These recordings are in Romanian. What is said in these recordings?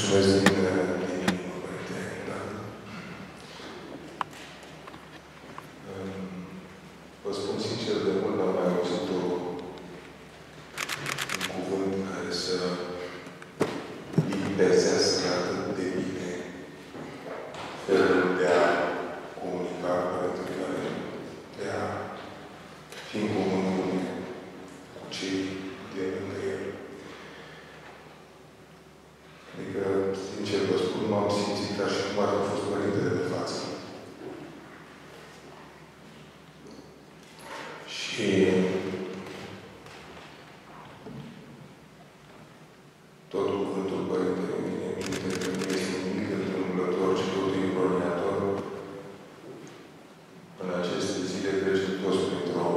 Mulțumesc din, din inimă, Părinte Dan. Vă spun sincer, de mult n-am mai auzit o, un cuvânt care să limpezească atât de bine felul de a comunica Părintele care de a fi în comun cu cu cei de lângă el. Adică, sincer vă spun, m-am simțit ca și cum ar fi fost părintele de față. Și tot cuvântul Părintele vine în minte că nu este nimic întâmplător, ci totul ironeator. În aceste zile trecem toți printr-o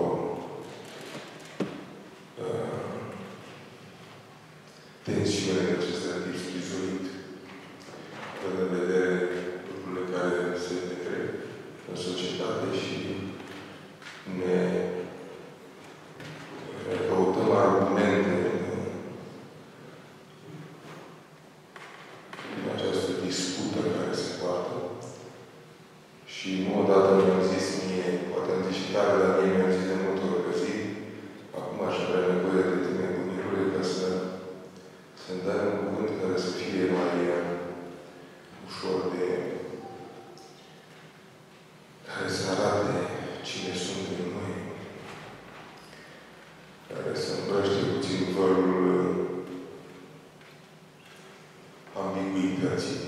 uh, tensiune de acest tip schizoid, având în vedere lucrurile care se petrec în societate și ne ne căutăm argumente în, în această dispută care se poartă. Și nu odată mi-au zis mie, poate am zis și tare, dar mie mi-au zis de multe ori pe zi, acum aș avea nevoie de tine, bunicule, ca să să-mi dai un cuvânt care să fie mai uh, ușor de... care să arate cine suntem noi, care să îmbrăște puțin vărul uh, ambiguității.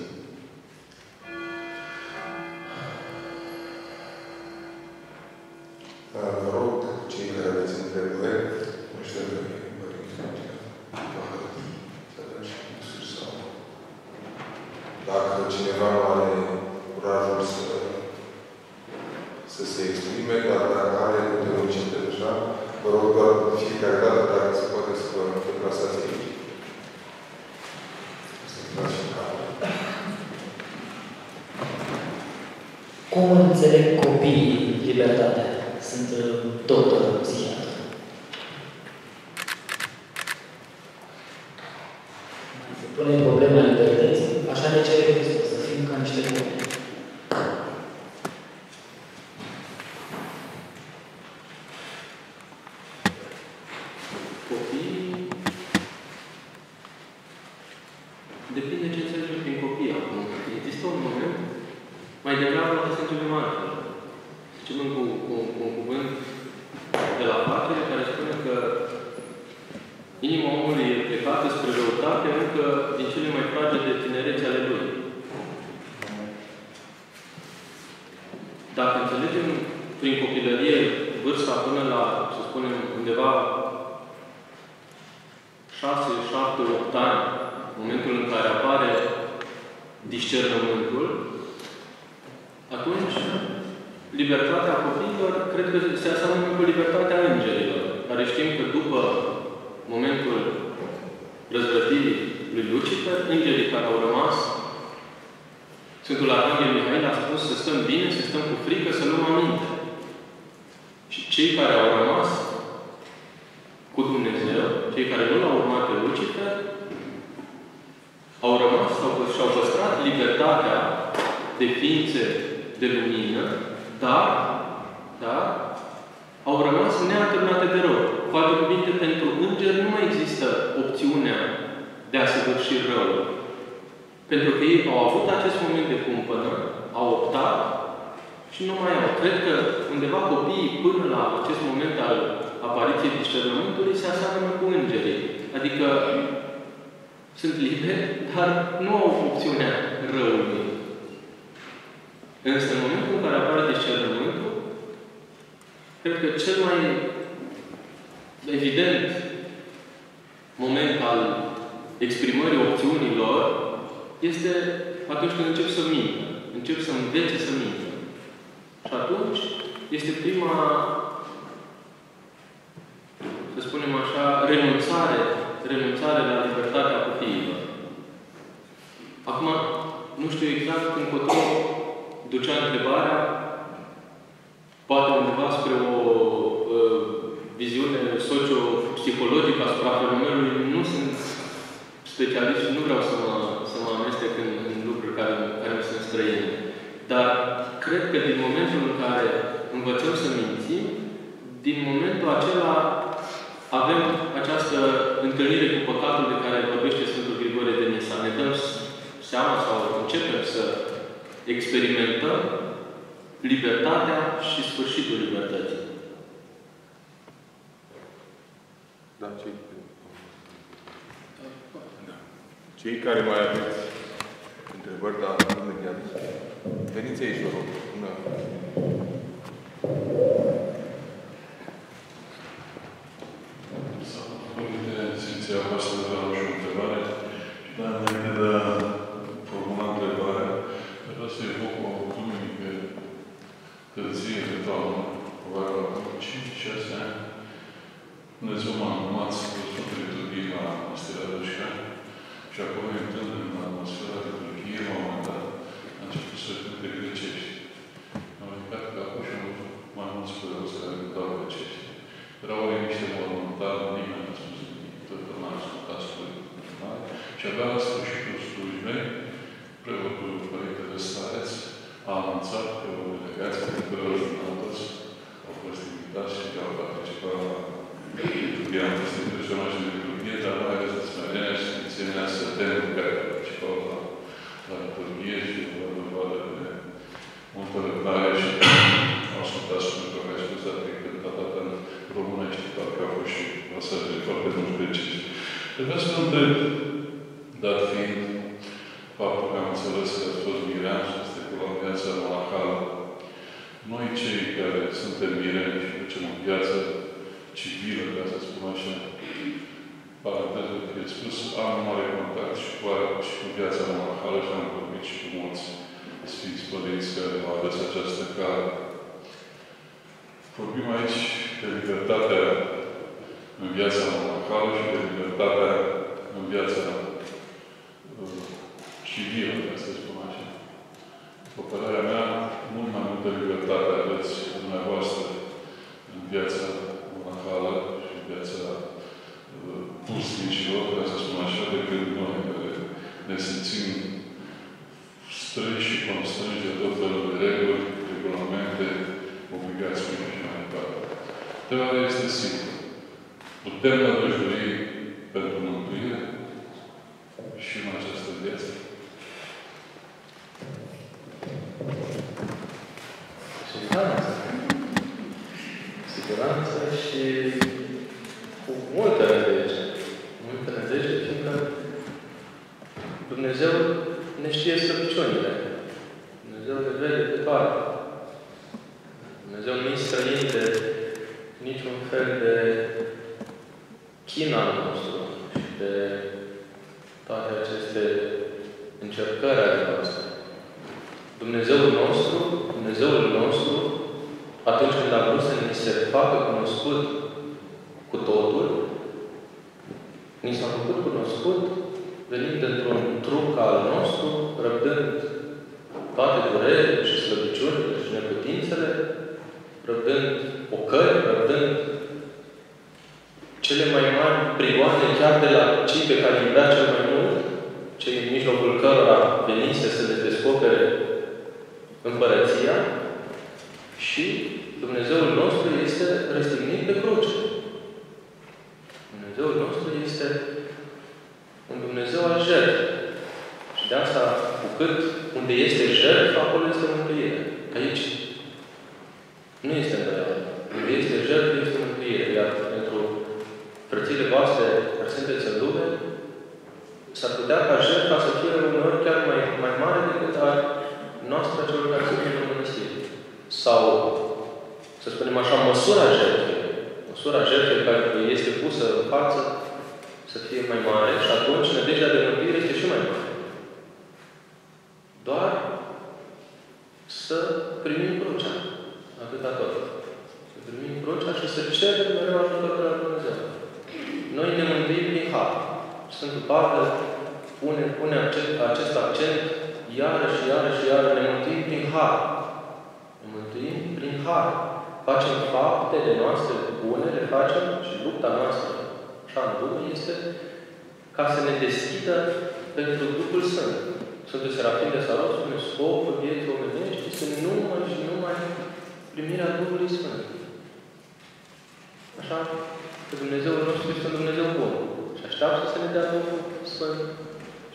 Uh, Vă rog, cei care aveți întrebări, nu știu dacă e părinte, să dăm și măsuri sau... Dacă cineva nu are curajul să, să se exprime, dar dacă are, putem începe deja. Vă rog doar de fiecare dată, dacă se poate să vă deplasați aici. Să intrați în cameră. Cum înțeleg copiii libertatea? Sunt uh, doctor, psihiatru. Se pune problema libertății, așa ne cere Hristos, să fim ca niște copii. Copiii... Depinde ce înțelegem prin copii acum. Există un moment, mai degrabă să înțelegem altfel. Zicem cu, cu, cu un cuvânt de la facere care spune că inima omului e plecată spre răutate încă din cele mai fragede tinerețe ale lui. Dacă înțelegem prin copilărie vârsta până la, să spunem, undeva 6, 7, 8 ani, momentul în care apare discernământul, atunci libertatea copiilor cred că se aseamănă cu libertatea îngerilor, care știm că după momentul răzvrătirii lui Lucifer, îngerii care au rămas, Sfântul Arhanghel Mihail a spus să stăm bine, să stăm cu frică, să luăm aminte. Și cei care au rămas cu Dumnezeu, cei care nu l-au urmat pe Lucifer, au rămas sau și-au păstrat libertatea de ființe de lumină, dar, dar, au rămas neatârnate de rău. Cu alte cuvinte, pentru îngeri nu mai există opțiunea de a săvârși rău. Pentru că ei au avut acest moment de cumpănă, au optat și nu mai au. Cred că undeva copiii, până la acest moment al apariției discernământului, se aseamănă cu îngerii. Adică sunt liberi, dar nu au opțiunea răului. Însă, în momentul în care apare discernământul, cred că cel mai evident moment al exprimării opțiunilor este atunci când încep să mintă. Încep să învețe să mintă. Și atunci este prima, să spunem așa, renunțare, renunțare la libertatea copiilor. Acum, nu știu exact încotro ducea întrebarea, poate cumva spre o uh, viziune socio-psihologică asupra fenomenului, nu sunt specialist și nu vreau să mă, să mă amestec în, în lucruri care, care mi sunt străine. Dar cred că din momentul în care învățăm să mințim, din momentul acela avem această întâlnire cu păcatul de care vorbește Sfântul Grigore de Nisa. Ne dăm seama sau începem să experimentăm libertatea și sfârșitul libertății. Da, cei, da. cei care mai aveți întrebări, da, imediat. Veniți aici, vă rog. Bună. Părinte Sfinția voastră, vreau și o întrebare. Dar înainte de a formula întrebarea, vreau să evoc o duminică târzie de toamnă, probabil acum 5-6 ani. Dumnezeu m-a înumărat să vă spun liturghie la Măstirea Rășca și acolo, intrând în atmosfera liturghiei, la un moment dat, a început să cânte grecești. Am ridicat capul și am văzut mai mulți preoți care cântau grecești. Erau niște voluntari, nimeni nu a spus nimic, toată lumea a ascultat spune Și abia la sfârșitul slujbei, preotul Părintele Stareț a anunțat că o delegație de preoți din Altos au fost invitați și au participat la liturghie. Am fost impresionat și de liturghie, dar mai ales de smerenia și sfințenia sătenului care participau la, la liturghie și la dovadă de multă răbdare și au ascultat și pentru că ai spus atât cântat atât în română și parcă au fost și pasaje foarte mulți grecești. Vreau să vă întreb, dat fiind faptul că am înțeles că ați fost mirean și ați trecut la viața monahală, noi cei care suntem mireni și ducem o viață civilă, ca să spun așa, paranteză că e spus, am mare contact și cu, și cu viața monahală și am vorbit și cu mulți Sfinți Părinți care au ales această cale. Vorbim aici de libertatea în viața monahală și de libertatea în viața uh, civilă, ca să spun așa. După părerea mea, mult mai multă libertate aveți dumneavoastră în viața monahală și în viața uh, pusnicilor, ca să spun așa, decât noi, care ne simțim strânși și constrânși de tot felul de reguli, regulamente, obligații și mai departe. Întrebarea este simplă. Putem nădăjui pentru mântuire și în această viață? Siguranță. Siguranță și cu multă nădejde. Multă nădejde, fiindcă Dumnezeu ne știe slăbiciunile. Dumnezeu ne vede pe toate. Dumnezeu nu-i străin de niciun fel de china nostru și de toate aceste încercări ale noastre. Dumnezeul nostru, Dumnezeul nostru, atunci când a vrut să ni se facă cunoscut cu totul, ni s-a făcut cunoscut venind într-un trup al nostru, răbdând toate durerile și slăbiciunile și neputințele, răbdând ocări, răbdând cele mai mari prigoane chiar de la cei pe care îi iubea cel mai mult, cei în mijlocul cărora venise să le descopere împărăția și Dumnezeul nostru este răstignit pe cruce. Dumnezeul nostru este un Dumnezeu al jertfei. Și de asta, cu cât unde este jertfă, acolo este mântuire. Aici nu este îndoială. Unde este jertfă, este mântuire. Iar pentru frățile voastre care sunteți în lume, s-ar putea ca jertfa să fie uneori chiar mai, mai mare decât a noastră celor care sunt în mănăstire. Sau, să spunem așa, măsura jertfei. Măsura jertfei care este pusă în față să fie mai mare și atunci nădejdea de mântuire este și mai mare. Doar să primim crucea. Atâta tot. Să primim crucea și să cerem mereu ajutor de la Dumnezeu. Noi ne mântuim prin har. Sfântul Pavel pune, pune acest, acest accent iară și iară și iară. Ne mântuim prin har. Ne mântuim prin har. Facem faptele noastre bune, le facem și lupta noastră așa în lume este ca să ne deschidă pentru Duhul Sfânt. Sfântul Serafim de Saros spune scopul vieții omenești este este numai și numai primirea Duhului Sfânt. Așa că Dumnezeul nostru este un Dumnezeu bun. Și așteaptă să ne dea Duhul Sfânt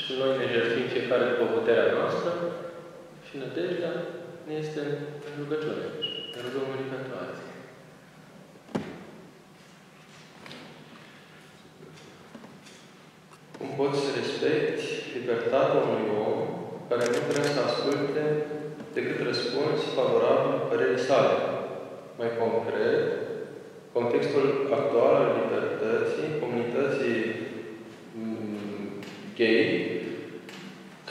și noi ne jertfim fiecare după puterea noastră și nădejdea ne este în rugăciune. Ne rugăm unii pentru alții. Cum poți să respecti libertatea unui om care nu vrea să asculte decât răspuns favorabil părerii sale? Mai concret, contextul actual al libertății, comunității mm, gay,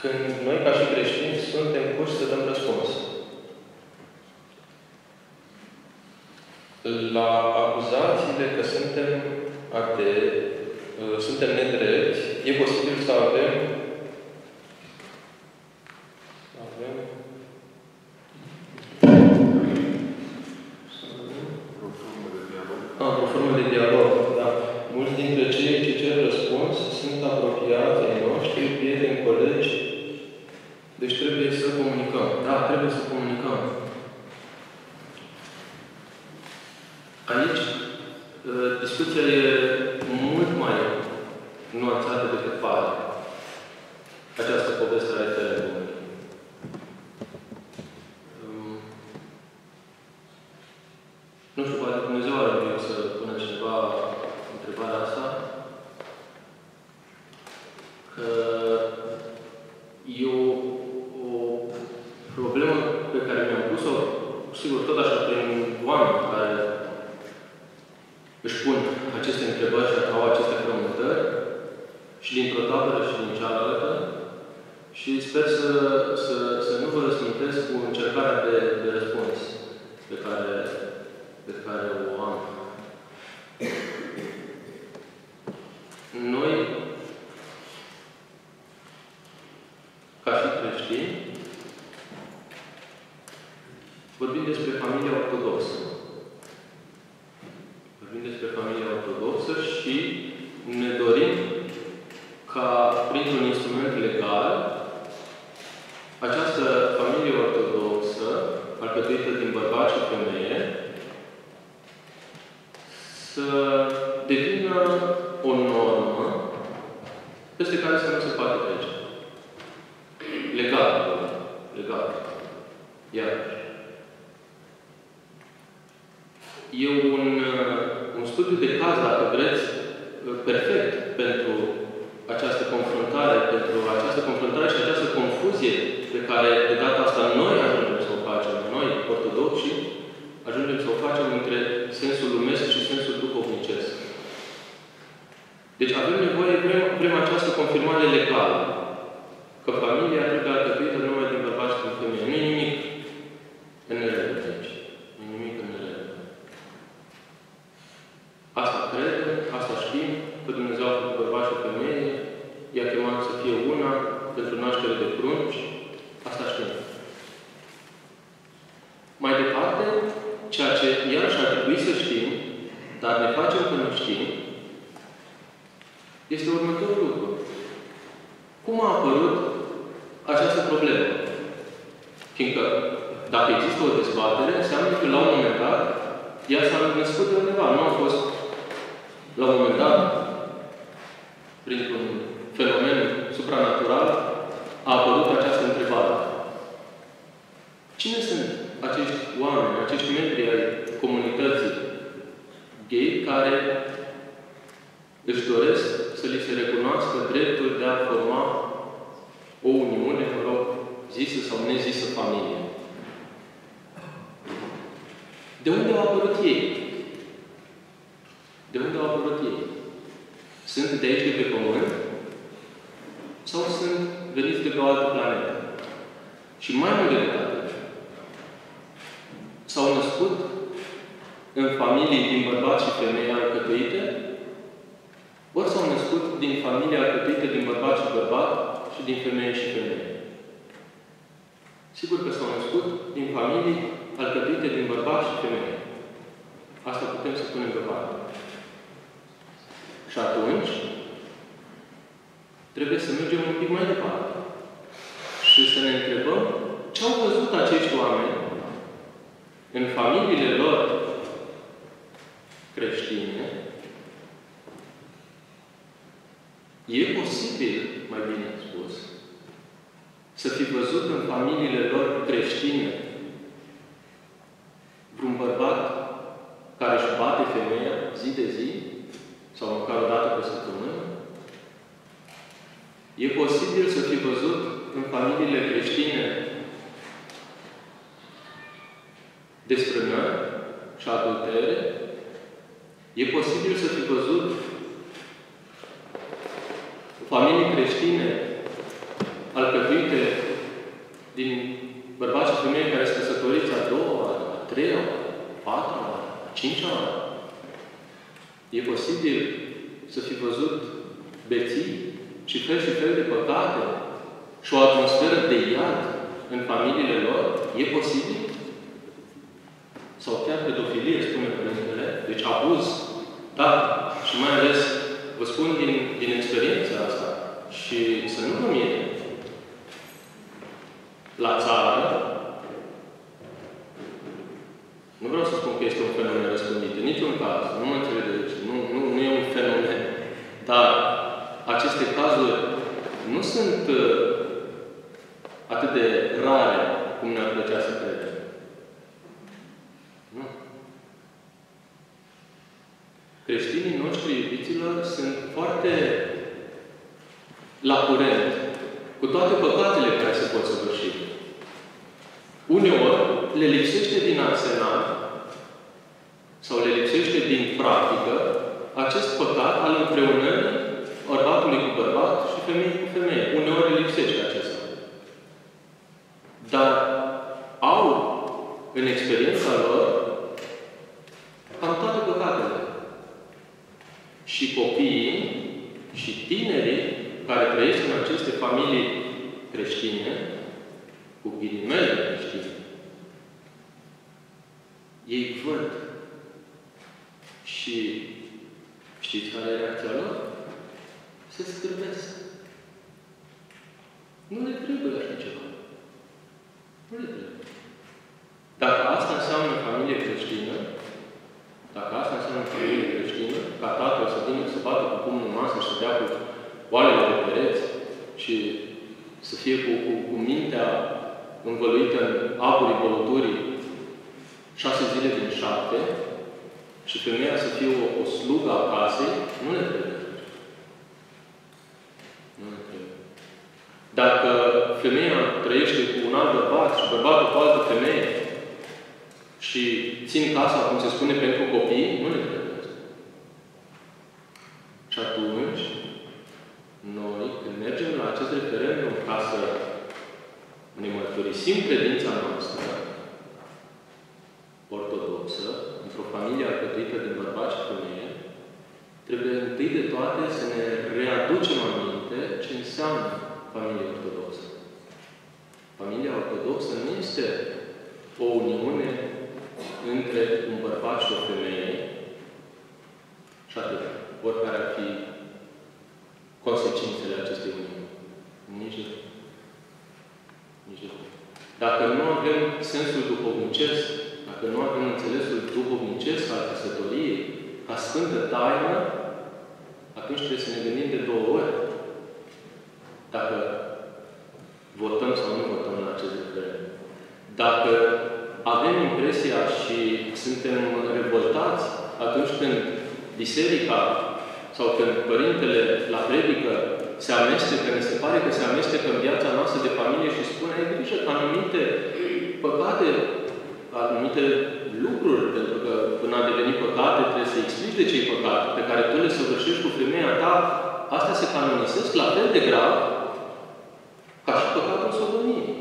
când noi, ca și creștini, suntem puși să dăm răspuns. La acuzațiile că suntem atei, uh, suntem nedrepti, e posibil să avem avem Ah, o formă de dialog, da. Mulți dintre cei ce cer răspuns sunt apropiați ai noștri, prieteni, colegi. Deci trebuie să comunicăm. Da, trebuie să comunicăm. Aici, uh, discuția e mult mai nuanțată decât pare. Această poveste a referendumului. Um, Nu știu, poate Dumnezeu are voie să pună cineva întrebarea asta. Că e o, o problemă pe care mi-am pus-o, sigur, tot așa prin oameni care își pun aceste întrebări și au aceste frământări și dintr-o tabără și din cealaltă și sper să, să, să nu vă răspundeți cu încercarea de, de răspuns pe care, pe care o am. Noi, ca și creștini, vorbim despre familia ortodoxă. Vorbim despre familia ortodoxă și ne dorim ca, printr-un instrument legal, această familie ortodoxă, alcătuită din bărbați și femeie, să devină o normă peste care să nu se poate trece. Legal. Legal. Iarăși. E un, uh, un studiu de caz, dacă vreți, uh, perfect pentru această confruntare, pentru această confruntare și această confuzie pe care de data asta noi ajungem să o facem, noi, ortodoxi, ajungem să o facem între sensul lumesc și sensul duhovnicesc. Deci avem nevoie, vrem, vrem această confirmare legală. Că familia trebuie alcătuită numai din bărbați și din femei. Nu e nimic în neregulă aici. Nu e nimic în neregulă. Asta credem, asta știm, că Dumnezeu a făcut bărbați și femeie, i-a chemat să fie una pentru naștere de prunci, asta știm. Mai departe, ceea ce iarăși ar trebui să știm, dar ne facem că nu știm, este următorul lucru. Cum a apărut această problemă? Fiindcă, dacă există o dezbatere, înseamnă că la un moment dat ea s-a născut de undeva. Nu a fost la un moment dat, printr-un fenomen supranatural, a apărut această întrebare. Cine sunt acești oameni, acești membri ai comunității gay care își doresc să li se recunoască dreptul de a forma o uniune, mă rog, zisă sau nezisă familie. De unde au apărut ei? De unde au apărut ei? Sunt de aici, de pe Pământ? Sau sunt veniți de pe o altă planetă? Și mai mult decât atât, s-au născut în familii din bărbați și femei alcătuite, ori s-au născut din familii alcătuite din bărbați și bărbat și din femeie și femeie. Sigur că s-au născut din familii alcătuite din bărbați și femei. Asta putem să punem deoparte. Și atunci, trebuie să mergem un pic mai departe. Și să ne întrebăm ce au văzut acești oameni în familiile lor creștine. E posibil, mai bine spus, să fi văzut în familiile lor creștine măcar o dată pe săptămână? E posibil să fi văzut în familiile creștine desprânări și adultere? E posibil să fi văzut familii creștine alcătuite din bărbați și femei care sunt căsătoriți a doua oară, a treia oară, a patra oară, a cincea oară. E posibil să fi văzut beții și fel și fel de păcate și o atmosferă de iad în familiile lor? E posibil? Sau chiar pedofilie, spune Părintele, deci abuz, da, și mai ales, vă spun din, din experiența asta, și să nu vă mire, la țară, nu vreau să spun că este un fenomen răspândit, în niciun caz, nu mă înțelegeți, nu, nu, nu e un fenomen, dar aceste cazuri nu sunt uh, atât de rare cum ne-ar plăcea să credem. Nu. Creștinii noștri, iubiților, sunt foarte la curent cu toate păcatele care se pot săvârși. Uneori le lipsește din arsenal sau le lipsește din practică acest păcat al împreunării bărbatului cu bărbat și femeii cu femeie. Uneori le lipsește acesta. Dar au în experiența lor cam toate păcatele. Și copiii și tinerii care trăiesc în aceste familii creștine, cu ghilimele creștine, ei văd și știți care e reacția lor? Se scârbesc. Nu le trebuie așa ceva. Nu le trebuie. Dacă asta înseamnă familie creștină, dacă asta înseamnă familie creștină, ca tatăl să vină să bată cu pumnul în masă și să dea cu oalele de pereți și să fie cu, cu, cu mintea învăluită în apurii băuturii șase zile din șapte și femeia să fie o, o slugă a casei, nu ne trebuie. Nu ne trebuie. Dacă femeia trăiește cu un alt bărbat și bărbatul cu altă femeie și țin casa, cum se spune, pentru copii, nu ne trebuie. Și atunci, noi, când mergem la acest referendum ca să ne mărturisim credința noastră ortodoxă, într-o familie alcătuită din bărbați și femeie, trebuie întâi de toate să ne readucem aminte ce înseamnă familia ortodoxă. Familia ortodoxă nu este o uniune între un bărbat și o femeie și atât. Oricare ar fi consecințele acestei uniuni. Nici de Nici de Dacă nu avem sensul duhovnicesc, dacă nu avem înțelesul duhovnicesc al căsătoriei, ca sfântă taină, atunci trebuie să ne gândim de două ori. Dacă votăm sau nu votăm la acest referendum. Dacă avem impresia și suntem revoltați atunci când biserica sau când Părintele la predică se amestecă, ne se pare că se amestecă în viața noastră de familie și spune, ai grijă că anumite păcate, anumite lucruri, pentru că până a devenit păcate, trebuie să explici de ce e păcat, pe care tu le săvârșești cu femeia ta, astea se canonisesc la fel de grav ca și păcatul sodomiei.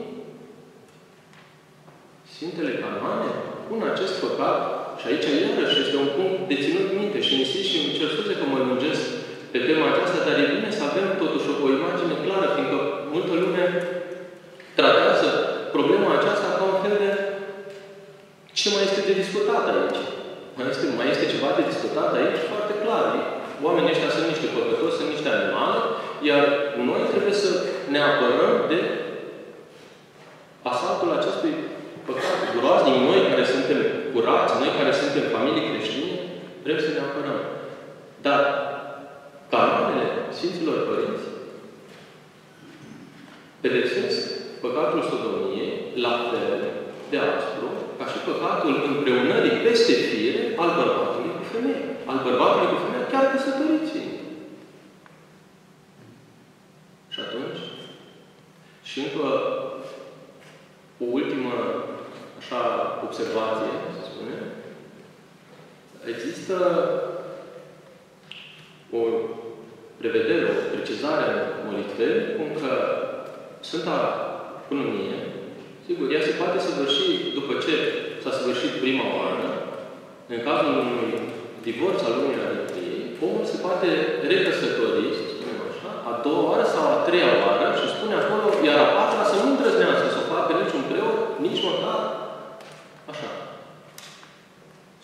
Sfintele Canoane pun acest păcat și aici iarăși este un punct de ținut minte și insist și îmi cer scuze că mă lungesc pe tema aceasta, dar e bine să avem totuși o imagine clară, fiindcă multă lume tratează problema aceasta ca un fel de ce mai este de discutat aici? Mai este, mai este ceva de discutat aici? Foarte clar. Oamenii ăștia sunt niște păcătoși, sunt niște animale, iar noi trebuie să ne apărăm de asaltul acestui păcat groaznic. Noi care suntem curați, noi care suntem familii creștine, trebuie să ne apărăm. Dar canoanele Sfinților Părinți pedepsesc păcatul sodomiei, la fel de aspru, ca și păcatul împreunării peste fire al bărbatului cu femeie. Al bărbatului cu femeie, chiar căsătoriții. Și atunci, și încă o ultimă așa, observație, să spunem, există o prevedere, o precizare în Molitvei, cum că Sfânta Cununie, sigur, ea se poate săvârși după ce s-a săvârșit prima oară, în cazul unui divorț al unui dintre ei, omul se poate recăsători, să spunem așa, a doua oară sau a treia oară și spune acolo, iar a patra să nu îndrăznească să o facă niciun preot, nici măcar așa.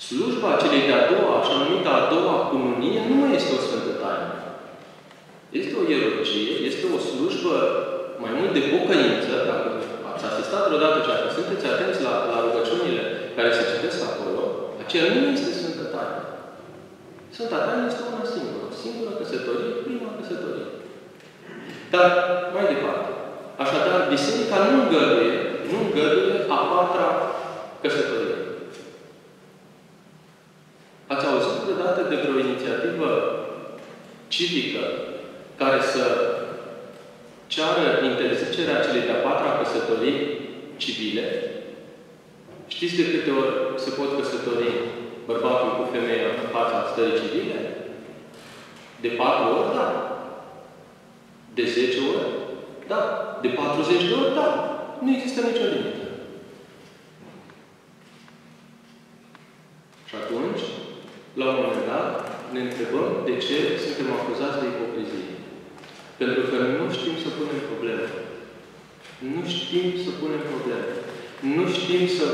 Slujba celei de-a doua, așa numită a doua cununie, nu mai este o sfântă taină. Este o ierurgie, este o slujbă mai mult de pocăință, dacă ați asistat vreodată și dacă sunteți atenți la, la rugăciunile care se citesc acolo, aceea nu este Sfântă Taină. Sfânta Taină este una singură. Singură căsătorie, prima căsătorie. Dar, mai departe. Așadar, Biserica nu îngăduie, nu îngăduie a patra căsătorie. Ați auzit vreodată de vreo inițiativă civică care să ceară interzicerea celei de-a patra căsătorii civile. Știți de câte ori se pot căsători bărbatul cu femeia în fața stării civile? De patru ori, da. De zece ori? Da. De 40 de ori? Da. Nu există nicio limită. Și atunci, la un moment dat, ne întrebăm de ce suntem acuzați de ipocrizie. Pentru că nu știm să punem probleme. Nu știm să punem probleme. Nu știm să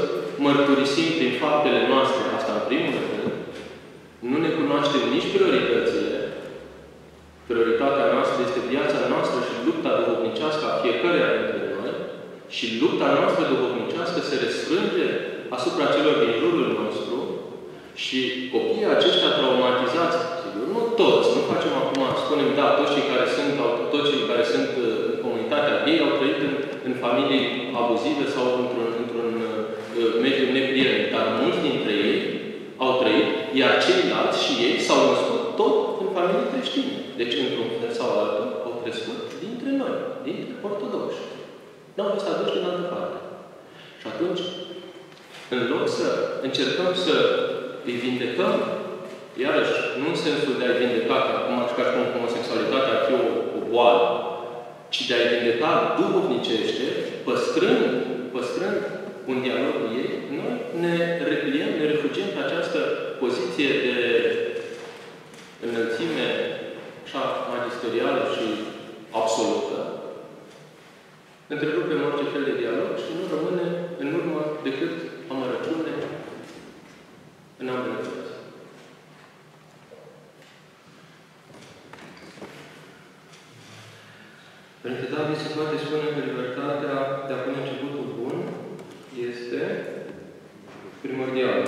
mărturisim prin faptele noastre, asta în primul rând. Nu ne cunoaștem nici prioritățile. Prioritatea noastră este viața noastră și lupta duhovnicească a fiecăruia dintre noi. Și lupta noastră duhovnicească se restrânge asupra celor din jurul nostru și copiii aceștia traumatizați, sigur, nu toți, nu facem acum, spunem, da, toți cei care sunt, toți cei care sunt uh, în comunitatea ei au trăit în, în familii abuzive sau într-un, într-un uh, mediu neprielnic, dar mulți dintre ei au trăit, iar ceilalți și ei s-au născut tot în familii creștine. Deci, într-un fel sau altul, au crescut dintre noi, dintre ortodoxi. Nu au fost aduși din altă parte. Și atunci, în loc să încercăm să îi vindecăm, iarăși, nu în sensul de a-i vindeca, ca acum ca și cum homosexualitatea ar fi o, o boală, ci de a-i vindeca duhovnicește, păstrând, păstrând un dialog cu ei, noi ne repliem, ne refugiem pe această poziție de înălțime așa magisterială și absolută, întrerupem orice fel de dialog și nu rămâne în urmă decât amărăciune în ambele părți. Pentru că David se poate spune că libertatea de a pune începutul bun este primordială.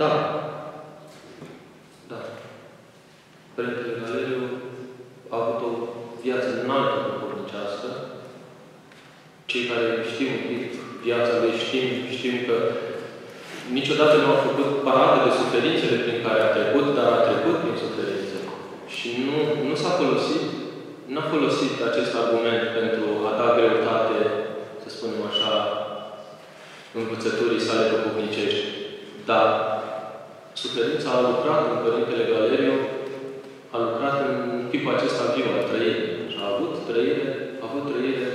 Da. Da. Părintele Valeriu a avut o viață înaltă duhovnicească. Cei care știm un pic viața lui știm, știm că niciodată nu a făcut parade de suferințele prin care a trecut, dar a trecut prin suferințe. Și nu, nu s-a folosit, n-a folosit acest argument pentru a da greutate, să spunem așa, învățăturii sale duhovnicești. Dar Suferința a lucrat în Părintele Galerio, a lucrat în tipul acesta viu al trăirii. Și a avut trăire, a avut trăire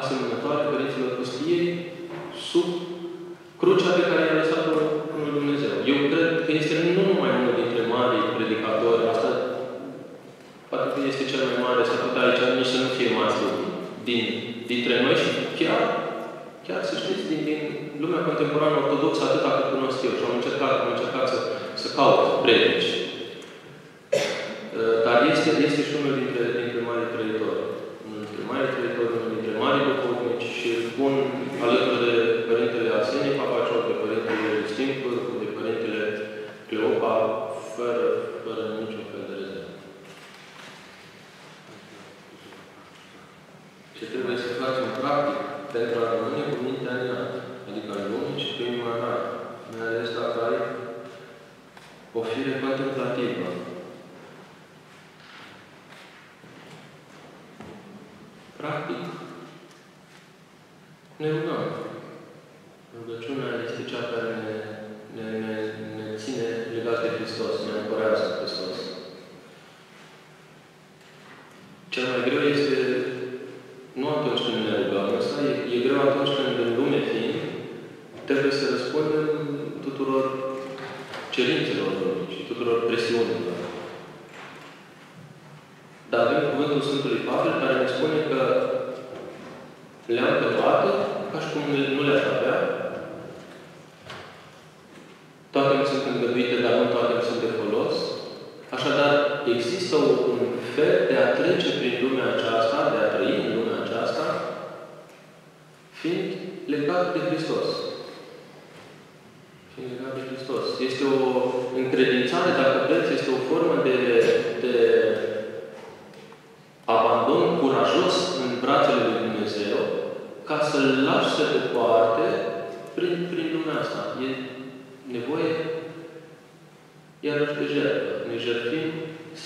asemănătoare părinților pustiei sub crucea pe care i-a lăsat-o Bunul Dumnezeu. Eu cred că este nu numai unul dintre mari predicatori, asta poate că este cel mai mare statut aici, nici să nu fie mastru din, dintre noi și chiar Chiar să știți, din, din lumea contemporană ortodoxă, atâta cât cunosc eu și am încercat, am încercat să, să caut predici. Dar este, este și unul din Deus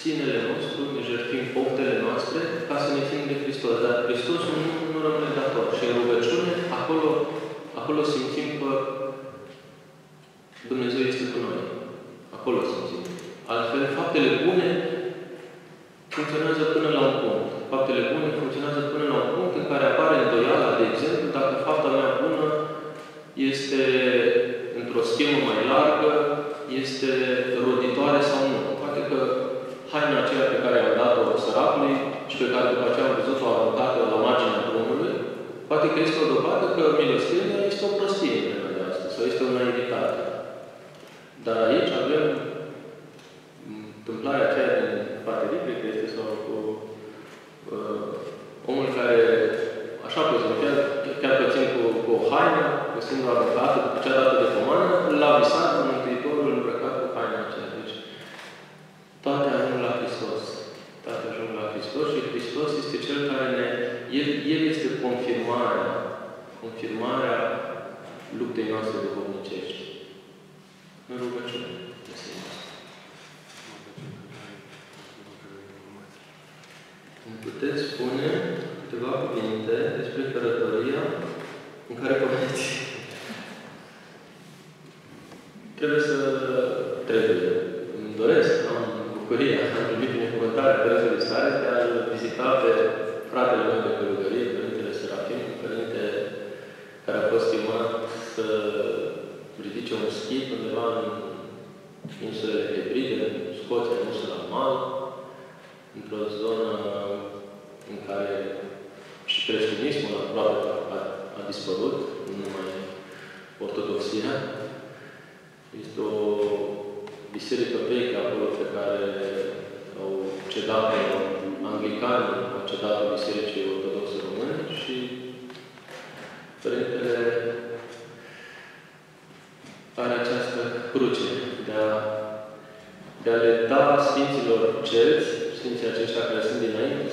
sinele nostru, ne jertfim faptele noastre ca să ne ținem de Hristos. Dar Hristosul nu, nu rămâne dator. Și în rugăciune, acolo, acolo simțim că confirmarea luptei noastre de duhovnicești. În rugăciune. Îmi puteți spune câteva cuvinte despre călătoria în care pământiți Este o biserică veche acolo pe care au cedat anglicani, au cedat bisericii ortodoxe române și Părintele are această cruce de a, de a le da Sfinților Cerți, Sfinții aceștia care sunt dinainte,